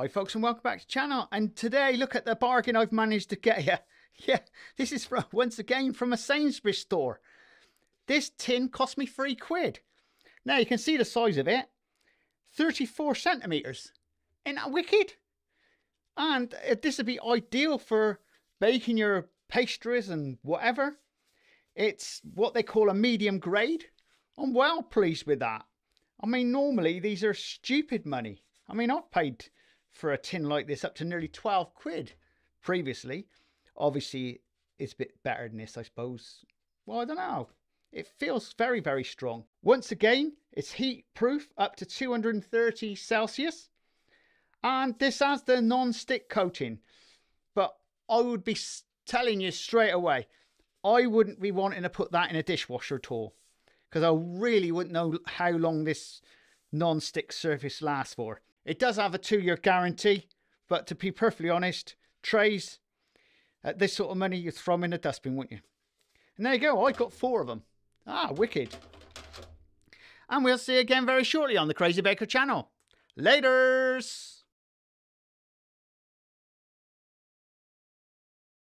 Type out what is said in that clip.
Hi folks and welcome back to the channel and today look at the bargain I've managed to get here. Yeah, this is from, once again from a Sainsbury's store. This tin cost me three quid. Now you can see the size of it. 34 centimetres. Ain't that wicked? And uh, this would be ideal for baking your pastries and whatever. It's what they call a medium grade. I'm well pleased with that. I mean, normally these are stupid money. I mean, I've paid for a tin like this up to nearly 12 quid previously. Obviously, it's a bit better than this, I suppose. Well, I don't know. It feels very, very strong. Once again, it's heat proof up to 230 Celsius. And this has the non-stick coating. But I would be telling you straight away, I wouldn't be wanting to put that in a dishwasher at all. Because I really wouldn't know how long this non-stick surface lasts for. It does have a two-year guarantee, but to be perfectly honest, trays at this sort of money, you throw them in the dustbin, wouldn't you? And there you go, I got four of them. Ah, wicked. And we'll see you again very shortly on the Crazy Baker channel. Laters!